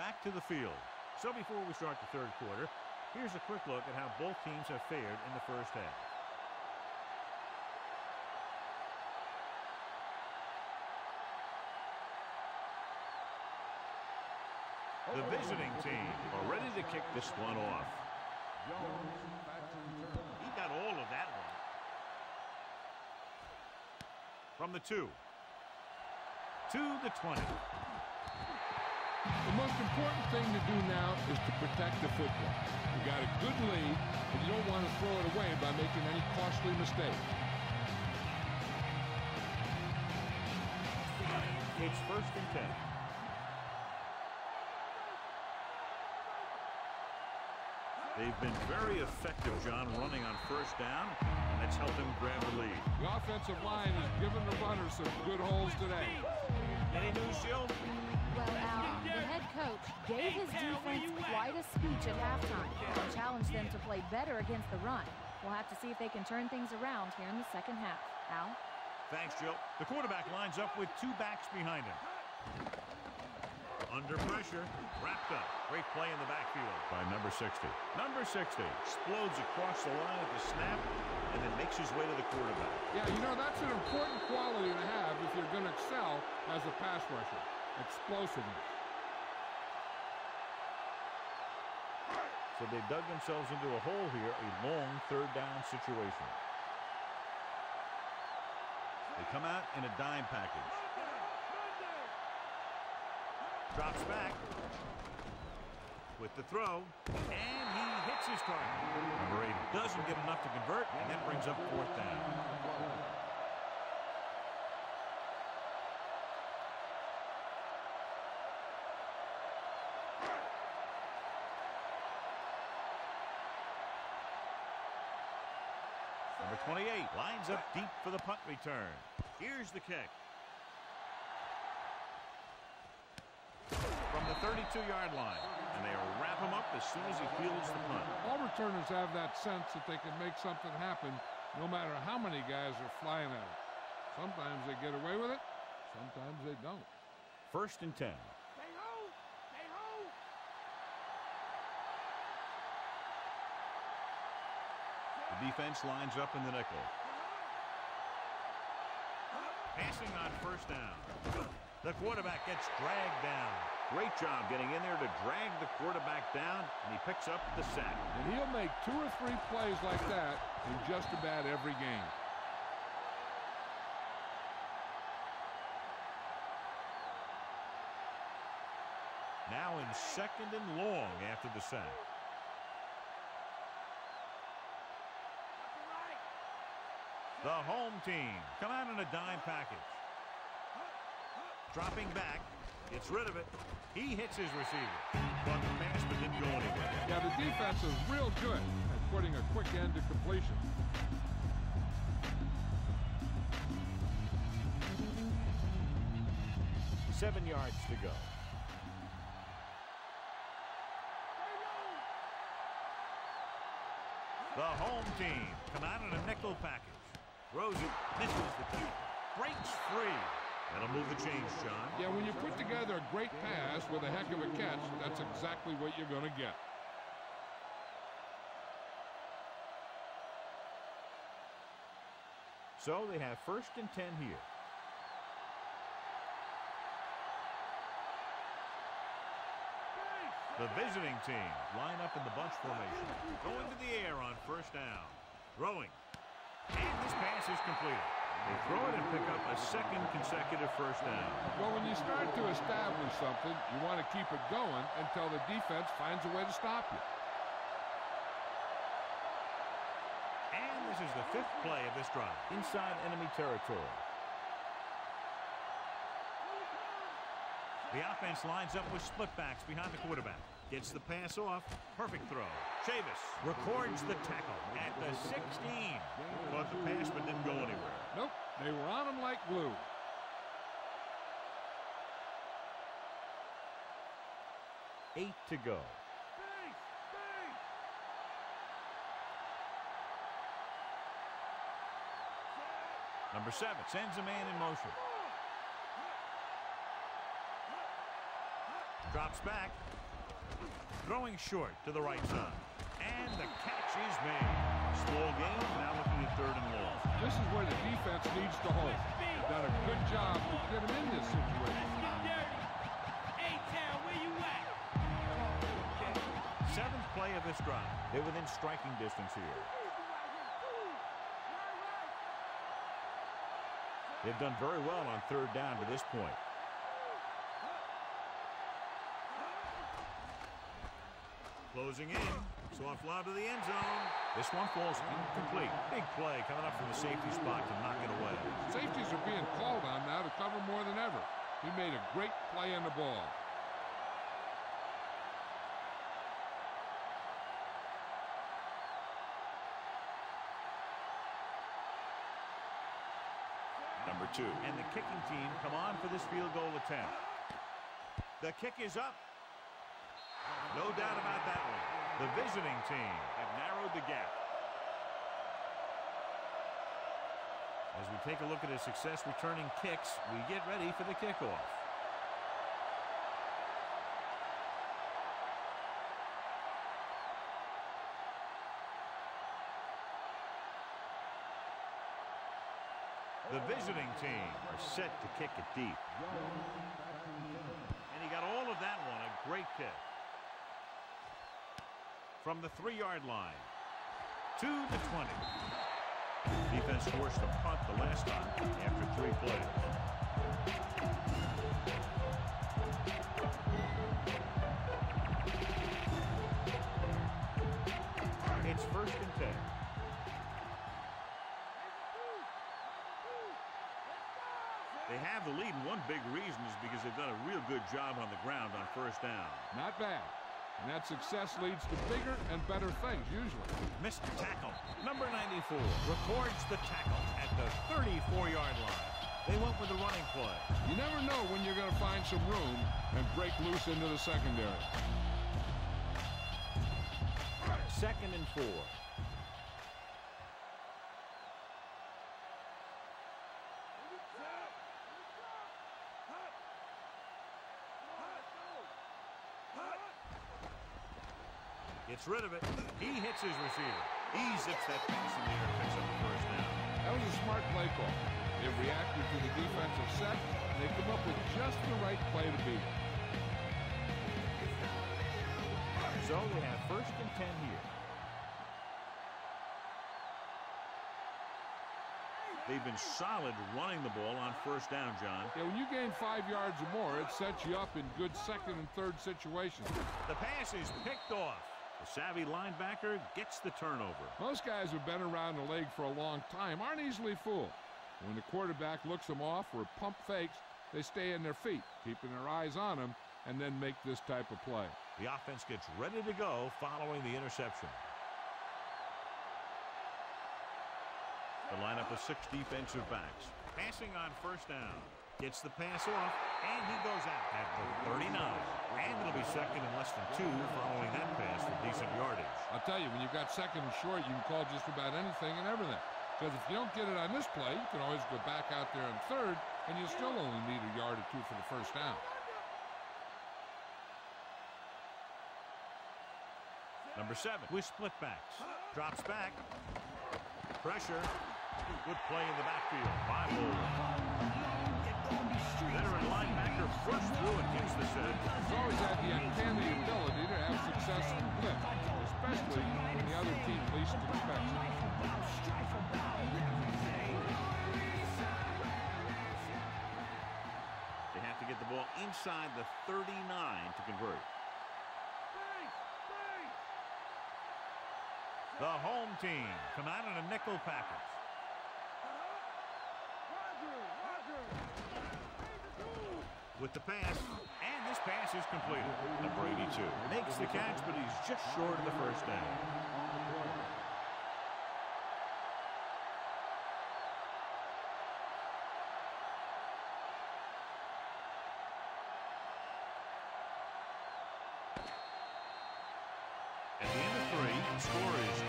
back to the field. So before we start the third quarter, here's a quick look at how both teams have fared in the first half. The visiting team are ready to kick this one off. He got all of that one. From the two. To the 20. The most important thing to do now is to protect the football. You got a good lead, and you don't want to throw it away by making any costly mistakes. It's first and 10. They've been very effective, John, running on first down, and that's helped them grab the lead. The offensive line has given the runners some good holes today. Any news, Jill? Well, Al, the head coach gave his defense quite a speech at halftime and challenged them to play better against the run. We'll have to see if they can turn things around here in the second half. Al? Thanks, Jill. The quarterback lines up with two backs behind him. Under pressure, wrapped up. Great play in the backfield by number 60. Number 60 explodes across the line at the snap and then makes his way to the quarterback. Yeah, you know, that's an important quality to have if you're going to excel as a pass rusher. Explosiveness. So they dug themselves into a hole here, a long third down situation. They come out in a dime package. Drops back with the throw, and he hits his target. Number eight doesn't get enough to convert, and that brings up fourth down. Number 28 lines up deep for the punt return. Here's the kick. The 32-yard line. And they wrap him up as soon as he fields the punt. All returners have that sense that they can make something happen no matter how many guys are flying at it. Sometimes they get away with it, sometimes they don't. First and 10. The defense lines up in the nickel. Passing on first down. The quarterback gets dragged down. Great job getting in there to drag the quarterback down, and he picks up the sack. And he'll make two or three plays like that in just about every game. Now in second and long after the sack. The home team come out in a dime package. Dropping back, gets rid of it. He hits his receiver, but the pass didn't go anywhere. Yeah, the defense is real good at putting a quick end to completion. Seven yards to go. The home team come out in a nickel package. Rosie misses the tackle. Breaks free. That'll move the change, John. Yeah, when you put together a great pass with a heck of a catch, that's exactly what you're going to get. So they have first and 10 here. The visiting team line up in the bunch formation. Going to the air on first down. Throwing. And this pass is completed. They throw it and pick up a second consecutive first down. Well, when you start to establish something, you want to keep it going until the defense finds a way to stop you. And this is the fifth play of this drive. Inside enemy territory. The offense lines up with split backs behind the quarterback. Gets the pass off. Perfect throw. Chavis records the tackle at the 16. Caught the pass but didn't go anywhere. Nope, they were on him like glue. Eight to go. Number seven sends a man in motion. Drops back. Throwing short to the right side. And the catch is made. Small game, now looking at third and long. This is where the defense needs to hold. They've done a good job to get him in this situation. Seventh play of this drive. They're within striking distance here. They've done very well on third down to this point. Closing in. So Soft lob to the end zone. This one falls incomplete. Big play coming up from the safety spot to knock it away. Safeties are being called on now to cover more than ever. He made a great play on the ball. Number two. And the kicking team come on for this field goal attempt. The kick is up. No doubt about that one. The visiting team have narrowed the gap. As we take a look at his success returning kicks, we get ready for the kickoff. The visiting team are set to kick it deep. And he got all of that one. A great kick. From the three-yard line Two to the 20. Defense forced a punt the last time after three plays. It's first and 10. They have the lead, and one big reason is because they've done a real good job on the ground on first down. Not bad. And that success leads to bigger and better things, usually. Mr. tackle. Number 94 records the tackle at the 34-yard line. They went with the running play. You never know when you're going to find some room and break loose into the secondary. Second and four. Gets rid of it. He hits his receiver. He zips that pass in the air and picks up the first down. That was a smart play call. They reacted to the defensive set, and they come up with just the right play to beat. So they have first and 10 here. They've been solid running the ball on first down, John. Yeah, when you gain five yards or more, it sets you up in good second and third situations. The pass is picked off. The savvy linebacker gets the turnover. Most guys who've been around the league for a long time aren't easily fooled. When the quarterback looks them off or pump fakes, they stay in their feet, keeping their eyes on them, and then make this type of play. The offense gets ready to go following the interception. The lineup of six defensive backs. Passing on first down. Gets the pass off, and he goes out at the 39. And it'll be second and less than two following that pass for decent yardage. I'll tell you, when you've got second and short, you can call just about anything and everything. Because if you don't get it on this play, you can always go back out there on third, and you still only need a yard or two for the first down. Number seven with split backs. Drops back. Pressure. Good play in the backfield by Bowler. Veteran linebacker first through and gets the set. He's always had the uncanny ability to have success in blitz, especially when the other team least expects it. They have to get the ball inside the 39 to convert. The home team come out in a nickel package. With the pass, and this pass is completed. Brady 82 makes the catch, but he's just short of the first down. At the end of three, the score is